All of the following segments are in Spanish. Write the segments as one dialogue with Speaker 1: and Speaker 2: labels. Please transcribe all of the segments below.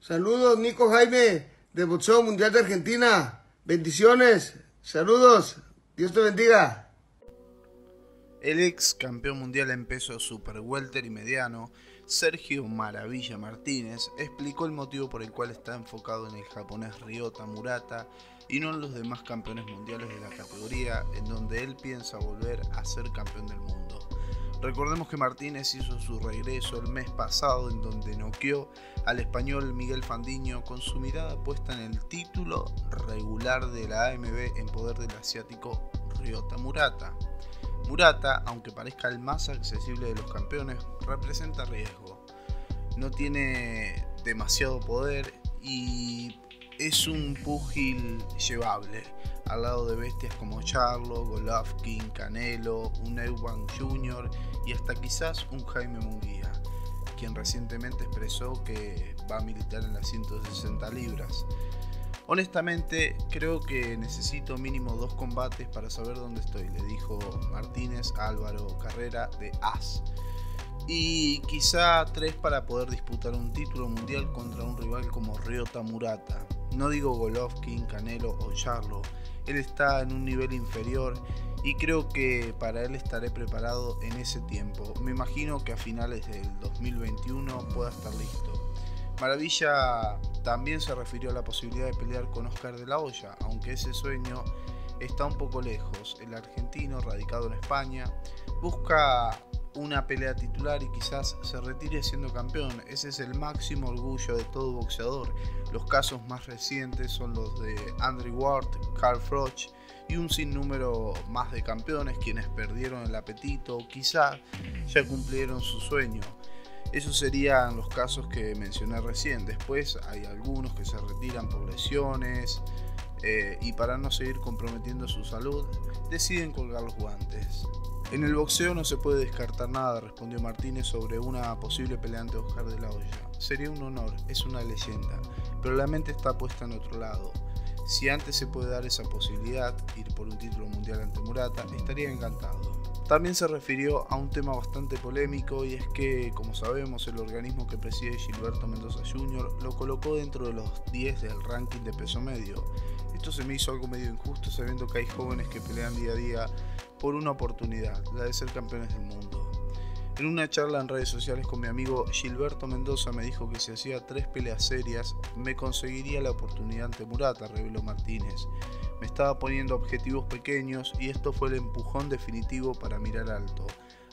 Speaker 1: Saludos, Nico Jaime, de Boxeo Mundial de Argentina. Bendiciones. Saludos. Dios te bendiga.
Speaker 2: El ex campeón mundial en peso super welter y mediano, Sergio Maravilla Martínez, explicó el motivo por el cual está enfocado en el japonés Ryota Murata y no en los demás campeones mundiales de la categoría, en donde él piensa volver a ser campeón del mundo. Recordemos que Martínez hizo su regreso el mes pasado en donde noqueó al español Miguel Fandiño con su mirada puesta en el título regular de la AMB en poder del asiático Ryota Murata. Murata, aunque parezca el más accesible de los campeones, representa riesgo. No tiene demasiado poder y es un pugil llevable, al lado de bestias como Charlo, Golovkin, Canelo, un Eubank Jr. y hasta quizás un Jaime Munguía, quien recientemente expresó que va a militar en las 160 libras. Honestamente, creo que necesito mínimo dos combates para saber dónde estoy, le dijo Martínez a Álvaro Carrera de AS. Y quizá tres para poder disputar un título mundial contra un rival como Ryota Murata. No digo Golovkin, Canelo o Charlo. Él está en un nivel inferior y creo que para él estaré preparado en ese tiempo. Me imagino que a finales del 2021 pueda estar listo. Maravilla también se refirió a la posibilidad de pelear con Oscar de la Hoya, aunque ese sueño está un poco lejos. El argentino, radicado en España, busca una pelea titular y quizás se retire siendo campeón. Ese es el máximo orgullo de todo boxeador. Los casos más recientes son los de Andrew Ward, Carl Froch y un sinnúmero más de campeones quienes perdieron el apetito o quizá ya cumplieron su sueño. Esos serían los casos que mencioné recién. Después hay algunos que se retiran por lesiones eh, y para no seguir comprometiendo su salud deciden colgar los guantes. En el boxeo no se puede descartar nada, respondió Martínez sobre una posible peleante Oscar de la Hoya. Sería un honor, es una leyenda, pero la mente está puesta en otro lado. Si antes se puede dar esa posibilidad, ir por un título mundial ante Murata, estaría encantado. También se refirió a un tema bastante polémico y es que, como sabemos, el organismo que preside Gilberto Mendoza Jr. lo colocó dentro de los 10 del ranking de peso medio. Esto se me hizo algo medio injusto sabiendo que hay jóvenes que pelean día a día por una oportunidad, la de ser campeones del mundo. En una charla en redes sociales con mi amigo Gilberto Mendoza me dijo que si hacía tres peleas serias me conseguiría la oportunidad ante Murata, reveló Martínez. Me estaba poniendo objetivos pequeños y esto fue el empujón definitivo para mirar alto.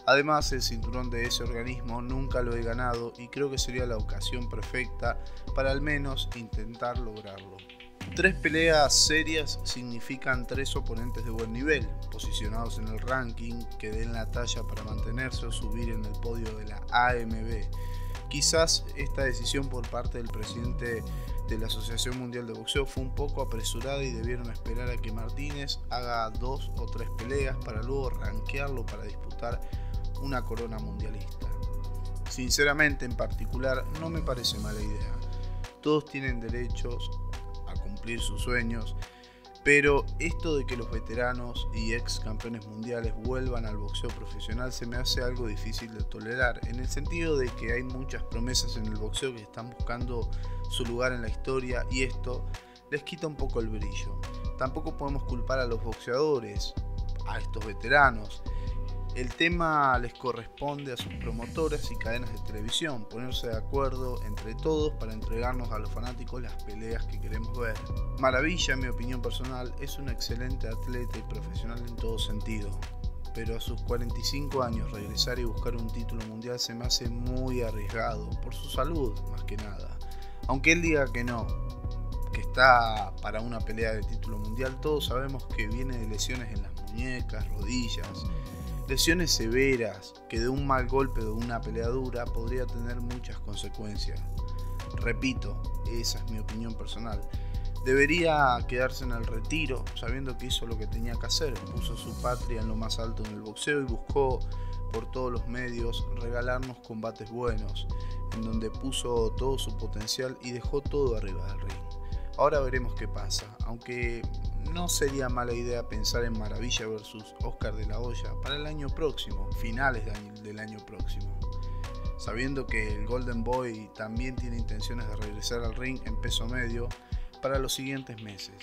Speaker 2: Además, el cinturón de ese organismo nunca lo he ganado y creo que sería la ocasión perfecta para al menos intentar lograrlo. Tres peleas serias significan tres oponentes de buen nivel, posicionados en el ranking, que den la talla para mantenerse o subir en el podio de la AMB. Quizás esta decisión por parte del presidente de la Asociación Mundial de Boxeo fue un poco apresurada y debieron esperar a que Martínez haga dos o tres peleas para luego rankearlo para disputar una corona mundialista. Sinceramente, en particular, no me parece mala idea. Todos tienen derechos sus sueños pero esto de que los veteranos y ex campeones mundiales vuelvan al boxeo profesional se me hace algo difícil de tolerar, en el sentido de que hay muchas promesas en el boxeo que están buscando su lugar en la historia y esto les quita un poco el brillo. Tampoco podemos culpar a los boxeadores, a estos veteranos, el tema les corresponde a sus promotoras y cadenas de televisión, ponerse de acuerdo entre todos para entregarnos a los fanáticos las peleas que queremos ver. Maravilla, en mi opinión personal, es un excelente atleta y profesional en todo sentido, pero a sus 45 años regresar y buscar un título mundial se me hace muy arriesgado, por su salud más que nada. Aunque él diga que no, que está para una pelea de título mundial, todos sabemos que viene de lesiones en las muñecas, rodillas, Lesiones severas que de un mal golpe o de una peleadura podría tener muchas consecuencias. Repito, esa es mi opinión personal. Debería quedarse en el retiro, sabiendo que hizo lo que tenía que hacer. Puso su patria en lo más alto en el boxeo y buscó por todos los medios regalarnos combates buenos, en donde puso todo su potencial y dejó todo arriba del ring. Ahora veremos qué pasa, aunque no sería mala idea pensar en Maravilla versus Oscar de la Hoya para el año próximo, finales del año próximo. sabiendo que el Golden Boy también tiene intenciones de regresar al ring en peso medio para los siguientes meses.